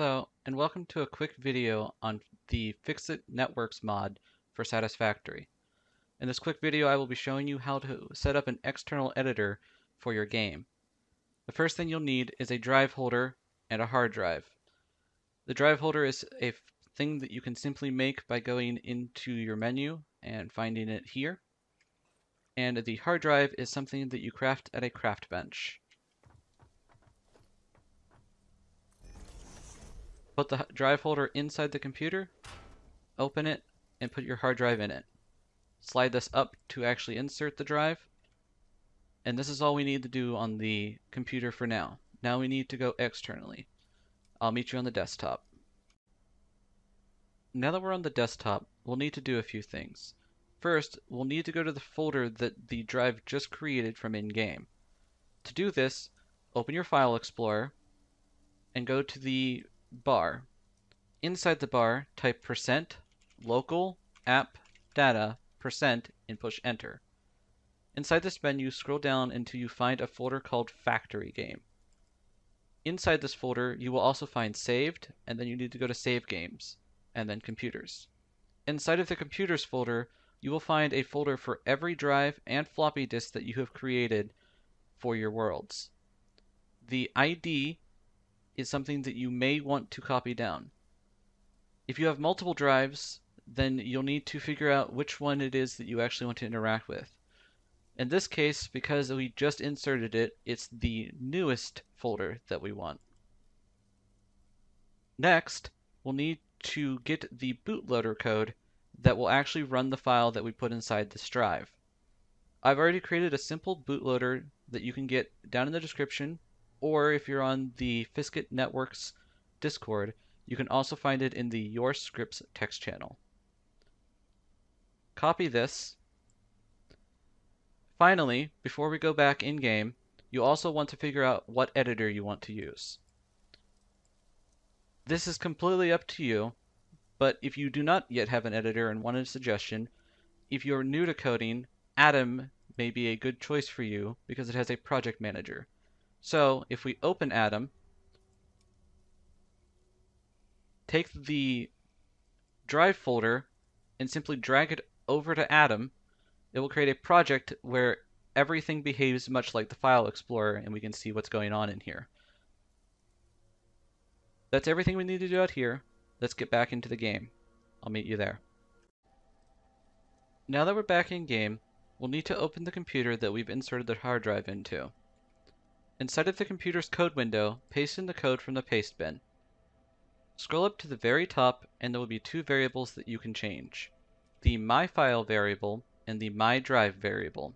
Hello, and welcome to a quick video on the Ficsit Networks mod for Satisfactory. In this quick video I will be showing you how to set up an external editor for your game. The first thing you'll need is a drive holder and a hard drive. The drive holder is a thing that you can simply make by going into your menu and finding it here. And the hard drive is something that you craft at a craft bench. Put the drive holder inside the computer, open it, and put your hard drive in it. Slide this up to actually insert the drive. And this is all we need to do on the computer for now. Now we need to go externally. I'll meet you on the desktop. Now that we're on the desktop, we'll need to do a few things. First, we'll need to go to the folder that the drive just created from in-game. To do this, open your File Explorer and go to the bar. Inside the bar, type percent local app data percent and push enter. Inside this menu, scroll down until you find a folder called Factory Game. Inside this folder, you will also find Saved, and then you need to go to Save Games, and then Computers. Inside of the Computers folder, you will find a folder for every drive and floppy disk that you have created for your worlds. The ID is something that you may want to copy down. If you have multiple drives, then you'll need to figure out which one it is that you actually want to interact with. In this case, because we just inserted it, it's the newest folder that we want. Next, we'll need to get the bootloader code that will actually run the file that we put inside this drive. I've already created a simple bootloader that you can get down in the description or if you're on the Ficsit Networks Discord, you can also find it in the Your Scripts text channel. Copy this. Finally, before we go back in-game, you also want to figure out what editor you want to use. This is completely up to you, but if you do not yet have an editor and want a suggestion, if you're new to coding, Atom may be a good choice for you because it has a project manager. So if we open Atom, take the drive folder and simply drag it over to Atom, it will create a project where everything behaves much like the File Explorer and we can see what's going on in here. That's everything we need to do out here. Let's get back into the game. I'll meet you there. Now that we're back in game, we'll need to open the computer that we've inserted the hard drive into. Inside of the computer's code window, paste in the code from the paste bin. Scroll up to the very top and there will be two variables that you can change. The myFile variable and the myDrive variable.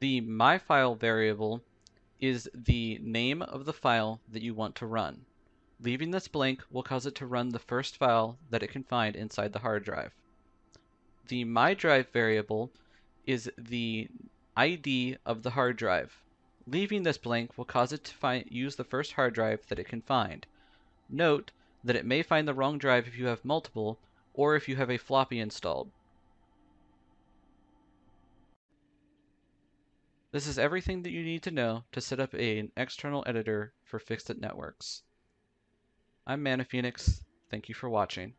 The myFile variable is the name of the file that you want to run. Leaving this blank will cause it to run the first file that it can find inside the hard drive. The myDrive variable is the ID of the hard drive. Leaving this blank will cause it to find, use the first hard drive that it can find. Note that it may find the wrong drive if you have multiple, or if you have a floppy installed. This is everything that you need to know to set up an external editor for Ficsit Networks. I'm Mana Phoenix. Thank you for watching.